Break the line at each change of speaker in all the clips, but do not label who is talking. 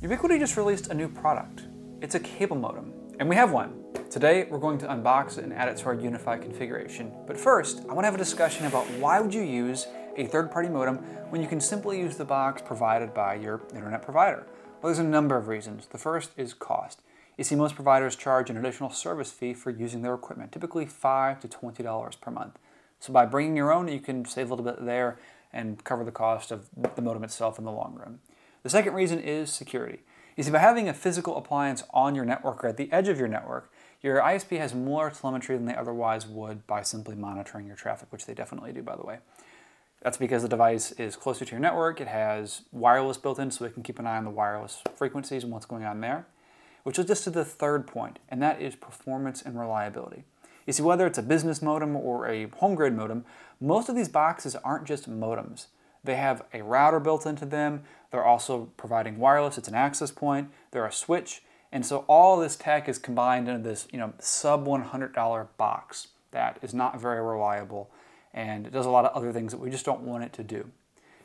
Ubiquiti just released a new product. It's a cable modem, and we have one. Today, we're going to unbox it and add it to our UniFi configuration. But first, I want to have a discussion about why would you use a third-party modem when you can simply use the box provided by your internet provider? Well, there's a number of reasons. The first is cost. You see, most providers charge an additional service fee for using their equipment, typically 5 to $20 per month. So by bringing your own, you can save a little bit there and cover the cost of the modem itself in the long run. The second reason is security. You see, by having a physical appliance on your network or at the edge of your network, your ISP has more telemetry than they otherwise would by simply monitoring your traffic, which they definitely do, by the way. That's because the device is closer to your network, it has wireless built in, so it can keep an eye on the wireless frequencies and what's going on there. Which is just to the third point, and that is performance and reliability. You see, whether it's a business modem or a home grid modem, most of these boxes aren't just modems. They have a router built into them. They're also providing wireless. It's an access point. They're a switch. And so all this tech is combined into this, you know, sub $100 box that is not very reliable and it does a lot of other things that we just don't want it to do.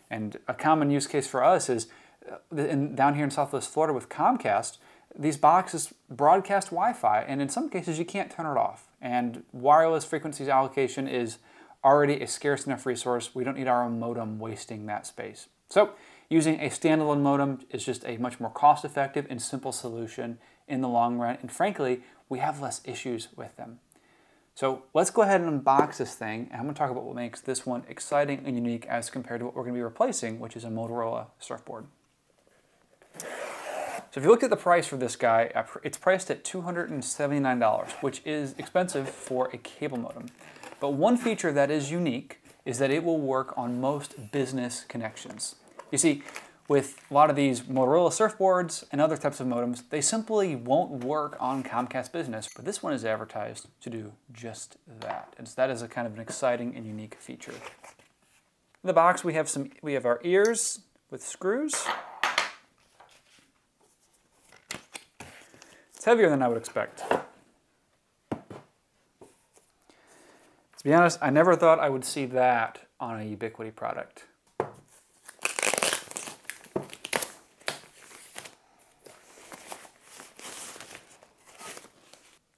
And a common use case for us is uh, in, down here in Southwest Florida with Comcast, these boxes broadcast Wi-Fi and in some cases you can't turn it off. And wireless frequencies allocation is already a scarce enough resource. We don't need our own modem wasting that space. So using a standalone modem is just a much more cost-effective and simple solution in the long run. And frankly, we have less issues with them. So let's go ahead and unbox this thing. And I'm gonna talk about what makes this one exciting and unique as compared to what we're gonna be replacing, which is a Motorola surfboard. So if you look at the price for this guy, uh, it's priced at $279, which is expensive for a cable modem. But one feature that is unique is that it will work on most business connections. You see, with a lot of these Motorola surfboards and other types of modems, they simply won't work on Comcast Business, but this one is advertised to do just that. And so that is a kind of an exciting and unique feature. In the box, we have some we have our ears with screws. It's heavier than I would expect. To be honest, I never thought I would see that on a Ubiquiti product.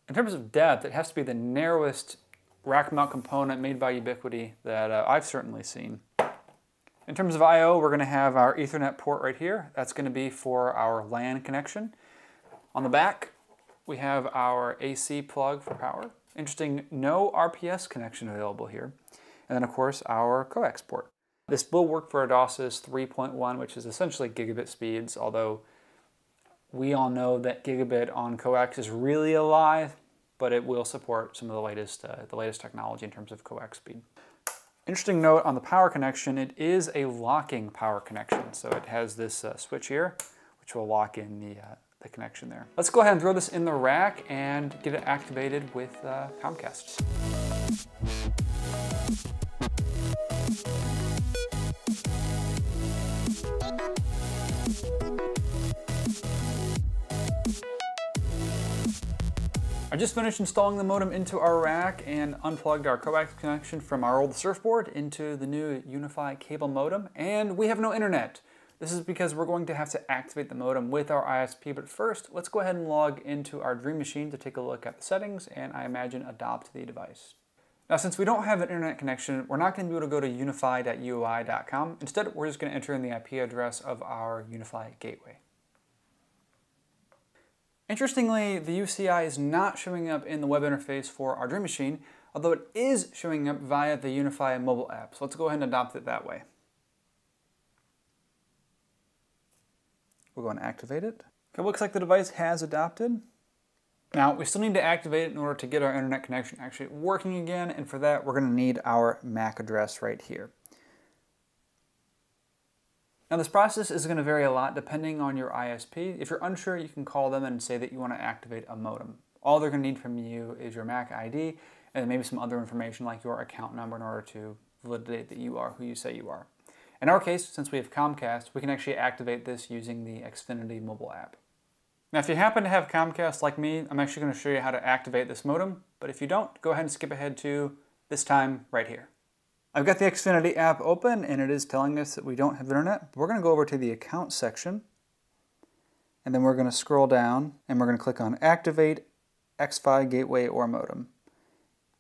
In terms of depth, it has to be the narrowest rack mount component made by Ubiquiti that uh, I've certainly seen. In terms of I.O., we're going to have our Ethernet port right here. That's going to be for our LAN connection. On the back, we have our AC plug for power. Interesting, no RPS connection available here. And then of course our coax port. This will work for a DOCSIS 3.1, which is essentially gigabit speeds, although we all know that gigabit on coax is really a lie, but it will support some of the latest, uh, the latest technology in terms of coax speed. Interesting note on the power connection, it is a locking power connection. So it has this uh, switch here, which will lock in the, uh, the connection there. Let's go ahead and throw this in the rack and get it activated with uh, Comcast. I just finished installing the modem into our rack and unplugged our coax connection from our old surfboard into the new UniFi cable modem, and we have no internet. This is because we're going to have to activate the modem with our ISP, but first, let's go ahead and log into our Dream Machine to take a look at the settings and I imagine adopt the device. Now, since we don't have an internet connection, we're not going to be able to go to unifi.ui.com. Instead, we're just going to enter in the IP address of our UniFi gateway. Interestingly, the UCI is not showing up in the web interface for our Dream Machine, although it is showing up via the UniFi mobile app. So let's go ahead and adopt it that way. We'll go and activate it. It looks like the device has adopted. Now, we still need to activate it in order to get our internet connection actually working again, and for that, we're gonna need our MAC address right here. Now this process is going to vary a lot depending on your ISP. If you're unsure, you can call them and say that you want to activate a modem. All they're going to need from you is your MAC ID and maybe some other information like your account number in order to validate that you are who you say you are. In our case, since we have Comcast, we can actually activate this using the Xfinity mobile app. Now if you happen to have Comcast like me, I'm actually going to show you how to activate this modem, but if you don't, go ahead and skip ahead to this time right here. I've got the Xfinity app open and it is telling us that we don't have internet. We're going to go over to the account section and then we're going to scroll down and we're going to click on Activate XFi Gateway or Modem.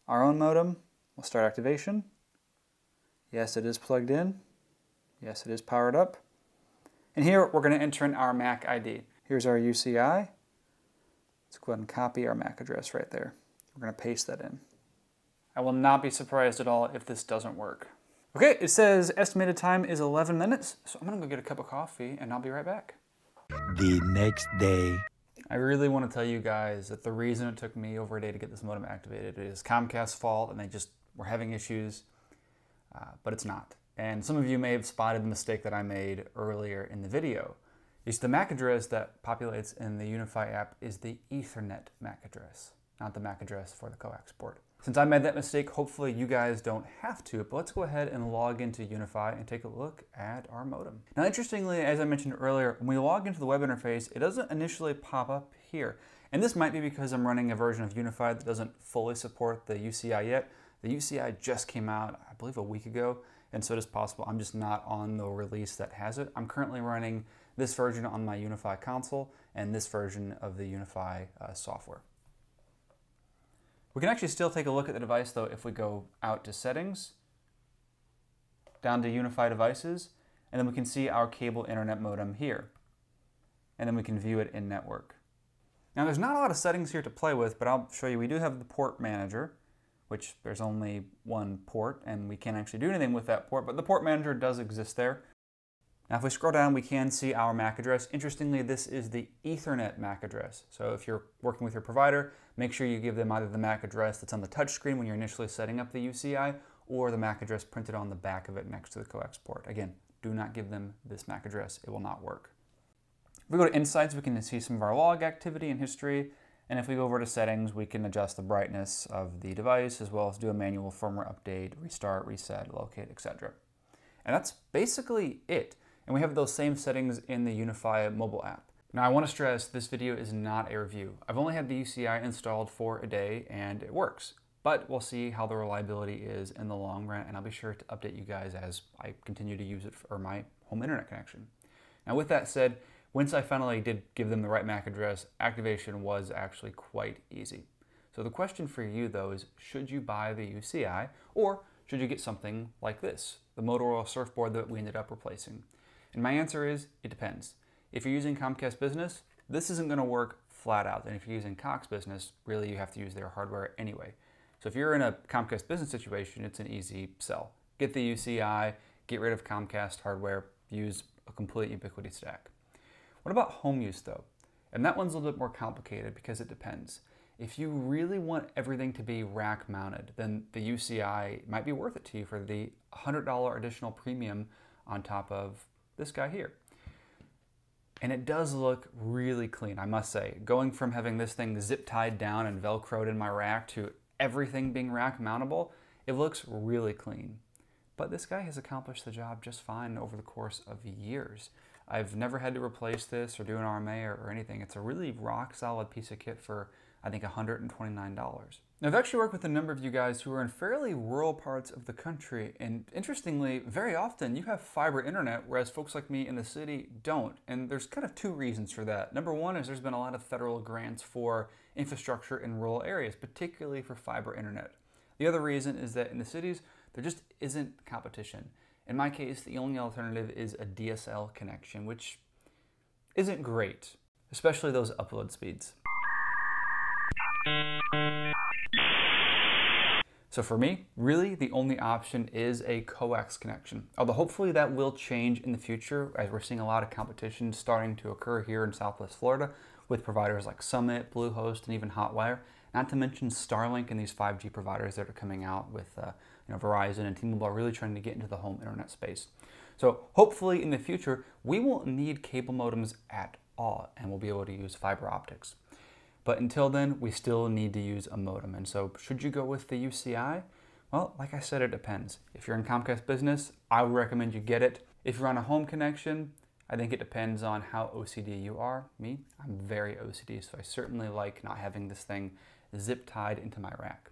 Our own modem we'll start activation. Yes, it is plugged in. Yes, it is powered up. And here we're going to enter in our MAC ID. Here's our UCI. Let's go ahead and copy our MAC address right there. We're going to paste that in. I will not be surprised at all if this doesn't work. Okay, it says estimated time is 11 minutes, so I'm gonna go get a cup of coffee and I'll be right back.
The next day.
I really want to tell you guys that the reason it took me over a day to get this modem activated is Comcast's fault and they just were having issues, uh, but it's not. And some of you may have spotted the mistake that I made earlier in the video. Is the MAC address that populates in the UniFi app is the Ethernet MAC address, not the MAC address for the coax port. Since I made that mistake, hopefully you guys don't have to, but let's go ahead and log into UniFi and take a look at our modem. Now interestingly, as I mentioned earlier, when we log into the web interface, it doesn't initially pop up here. And this might be because I'm running a version of UniFi that doesn't fully support the UCI yet. The UCI just came out, I believe a week ago, and so it is possible I'm just not on the release that has it. I'm currently running this version on my UniFi console and this version of the UniFi uh, software. We can actually still take a look at the device though if we go out to settings, down to UniFi devices, and then we can see our cable internet modem here. And then we can view it in network. Now there's not a lot of settings here to play with, but I'll show you. We do have the port manager, which there's only one port, and we can't actually do anything with that port, but the port manager does exist there. Now if we scroll down, we can see our MAC address. Interestingly, this is the Ethernet MAC address. So if you're working with your provider, make sure you give them either the MAC address that's on the touchscreen when you're initially setting up the UCI, or the MAC address printed on the back of it next to the coax port. Again, do not give them this MAC address. It will not work. If we go to Insights, we can see some of our log activity and history. And if we go over to settings, we can adjust the brightness of the device as well as do a manual firmware update, restart, reset, locate, etc. And that's basically it. And we have those same settings in the UniFi mobile app. Now I want to stress this video is not a review. I've only had the UCI installed for a day and it works. But we'll see how the reliability is in the long run and I'll be sure to update you guys as I continue to use it for my home internet connection. Now with that said, once I finally did give them the right MAC address, activation was actually quite easy. So the question for you though is, should you buy the UCI or should you get something like this, the Motorola surfboard that we ended up replacing? And my answer is, it depends. If you're using Comcast Business, this isn't going to work flat out. And if you're using Cox Business, really you have to use their hardware anyway. So if you're in a Comcast Business situation, it's an easy sell. Get the UCI, get rid of Comcast hardware, use a complete Ubiquiti stack. What about home use though? And that one's a little bit more complicated because it depends. If you really want everything to be rack mounted, then the UCI might be worth it to you for the $100 additional premium on top of this guy here. And it does look really clean, I must say. Going from having this thing zip tied down and velcroed in my rack to everything being rack mountable, it looks really clean. But this guy has accomplished the job just fine over the course of years. I've never had to replace this or do an RMA or, or anything. It's a really rock solid piece of kit for I think $129. Now, I've actually worked with a number of you guys who are in fairly rural parts of the country, and interestingly, very often you have fiber internet, whereas folks like me in the city don't. And there's kind of two reasons for that. Number one is there's been a lot of federal grants for infrastructure in rural areas, particularly for fiber internet. The other reason is that in the cities, there just isn't competition. In my case, the only alternative is a DSL connection, which isn't great, especially those upload speeds. So for me, really the only option is a coax connection. Although hopefully that will change in the future as we're seeing a lot of competition starting to occur here in Southwest Florida with providers like Summit, Bluehost, and even Hotwire. Not to mention Starlink and these 5G providers that are coming out with uh, you know, Verizon and T-Mobile really trying to get into the home internet space. So hopefully in the future, we won't need cable modems at all and we'll be able to use fiber optics. But until then, we still need to use a modem. And so should you go with the UCI? Well, like I said, it depends. If you're in Comcast business, I would recommend you get it. If you're on a home connection, I think it depends on how OCD you are. Me, I'm very OCD, so I certainly like not having this thing zip tied into my rack.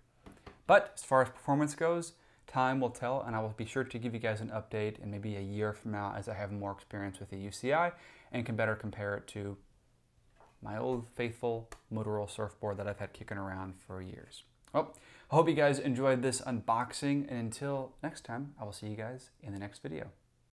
But as far as performance goes, time will tell, and I will be sure to give you guys an update in maybe a year from now as I have more experience with the UCI and can better compare it to my old faithful Motorola surfboard that I've had kicking around for years. Well, I hope you guys enjoyed this unboxing, and until next time, I will see you guys in the next video.